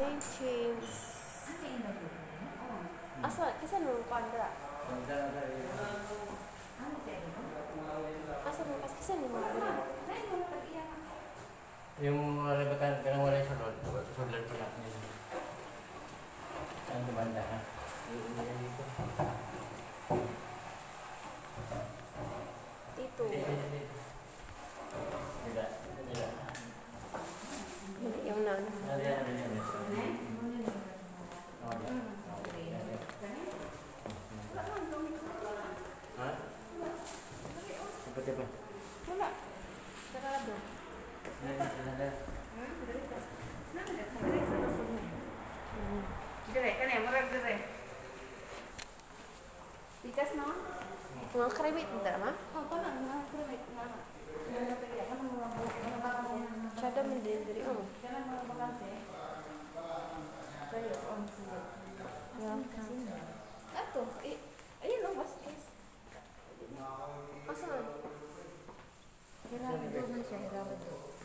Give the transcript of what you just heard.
Saint James. Asa kisan mo pandra? Asa mo kas kisan mo mga Yung rebekan kanang wala sunod, sunod pala niya. Ang banda ha. Yung yan dito. Dito. Dito, dito, dito. Tidak, tidak. Hindi yung nan. Ada, ada, ada. Oh, ya. Oh, ya, ya. Hah? Cepat, cepat. Wala. Sarado. Ada, ada. Dire, kan ya, murah dire. Tikas no? Mga karibit hindi ma? Oh, kan mau mau Sada man din diri oh. Jangan mau makan sih. On sih. Ato, eh, ayun 其他的。